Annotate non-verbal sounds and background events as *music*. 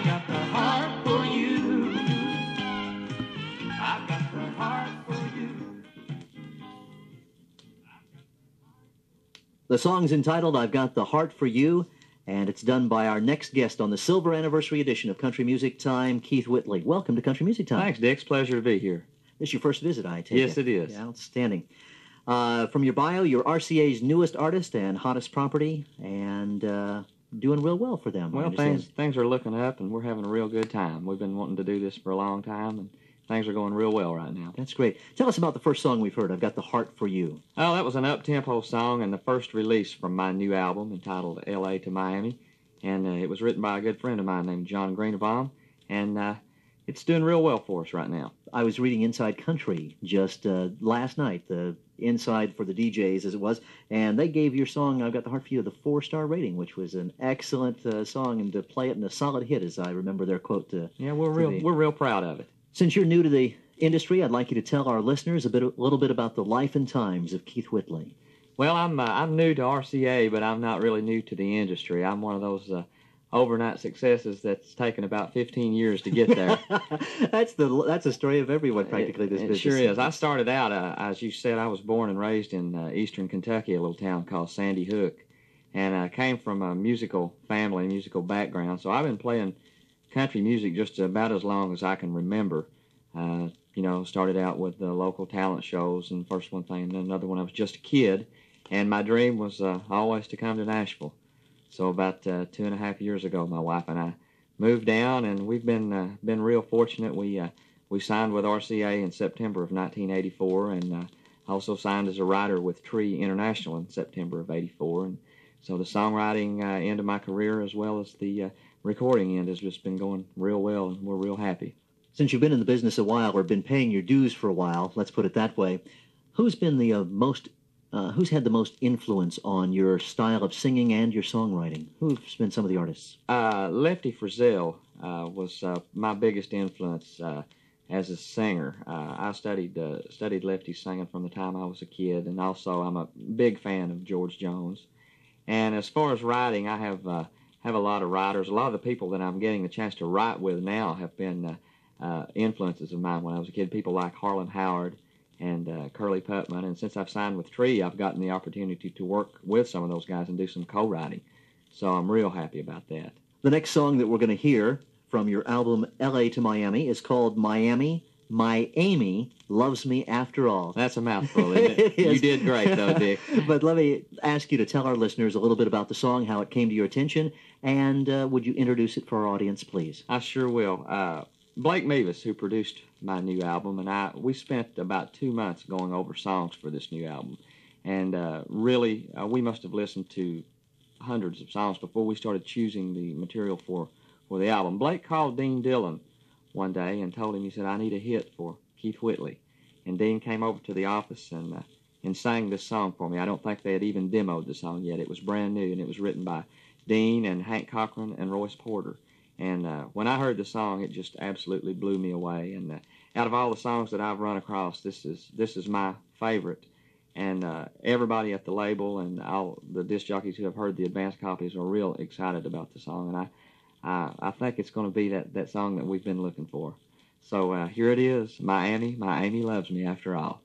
I've got the heart for you. The heart for you. The song's entitled I've Got the Heart for You, and it's done by our next guest on the silver anniversary edition of Country Music Time, Keith Whitley. Welcome to Country Music Time. Thanks, Dick. It's a pleasure to be here. This is your first visit, I take Yes, it. it is. Yeah, outstanding. Uh, from your bio, you're RCA's newest artist and hottest property, and uh, doing real well for them. Well, things things are looking up, and we're having a real good time. We've been wanting to do this for a long time, and things are going real well right now. That's great. Tell us about the first song we've heard. I've got the heart for you. Oh, that was an up-tempo song and the first release from my new album entitled "L.A. to Miami," and uh, it was written by a good friend of mine named John Greenebaum, and uh, it's doing real well for us right now. I was reading Inside Country just uh, last night, the Inside for the DJs as it was, and they gave your song "I've Got the Heart for You" the four-star rating, which was an excellent uh, song, and to play it in a solid hit, as I remember their quote. Uh, Yeah, we're To real be- we're real proud of it. since you're new to the industry, I'd like you to tell our listeners a bit, a little bit about the life and times of Keith Whitley. Well, I'm uh, I'm new to RCA, but I'm not really new to the industry. I'm one of those uh, overnight successes that's taken about 15 years to get there. *laughs* that's the that's the story of everyone practically. It, this it business. sure is. I started out, uh, as you said, I was born and raised in uh, eastern Kentucky, a little town called Sandy Hook, and I came from a musical family, musical background. So I've been playing country music just about as long as I can remember. Uh, you know, started out with the local talent shows, and first one thing, and then another one. I was just a kid, and my dream was uh, always to come to Nashville. So about uh, two and a half years ago, my wife and I moved down, and we've been uh, been real fortunate. We uh, we signed with RCA in September of 1984, and uh, also signed as a writer with Tree International in September of '84. And so the songwriting uh, end of my career, as well as the recording end, has just been going real well, and we're real happy. Since you've been in the business a while or been paying your dues for a while, let's put it that way, who's been the most, uh, who's had the most influence on your style of singing and your songwriting? Who's been some of the artists? Uh, Lefty Frizzell uh, was uh, my biggest influence uh, as a singer. Uh, I studied studied Lefty singing from the time I was a kid, and also I'm a big fan of George Jones. And as far as writing, I have have a lot of writers. A lot of the people that I'm getting the chance to write with now have been influences of mine when I was a kid. People like Harlan Howard and uh, Curly Putman. And since I've signed with Tree, I've gotten the opportunity to work with some of those guys and do some co-writing. So I'm real happy about that. The next song that we're going to hear from your album LA to Miami is called Miami. My Amy loves me after all. That's a mouthful, isn't it? *laughs* It is. You did great, though, Dick. *laughs* but let me ask you to tell our listeners a little bit about the song, how it came to your attention, and uh, would you introduce it for our audience, please? I sure will. Uh, Blake Mevis, who produced my new album, and I, we spent about two months going over songs for this new album. And uh, really, uh, we must have listened to hundreds of songs before we started choosing the material for, for the album. Blake called Dean Dillon one day and told him, he said, I need a hit for Keith Whitley. And Dean came over to the office and, uh, and sang this song for me. I don't think they had even demoed the song yet. It was brand new, and it was written by Dean and Hank Cochran and Royce Porter. And uh, when I heard the song, it just absolutely blew me away. And uh, out of all the songs that I've run across, this is this is my favorite. And uh, everybody at the label and all the disc jockeys who have heard the advanced copies are real excited about the song. And I I, I think it's going to be that, that song that we've been looking for. So uh, here it is, Miami. My Amy loves me after all.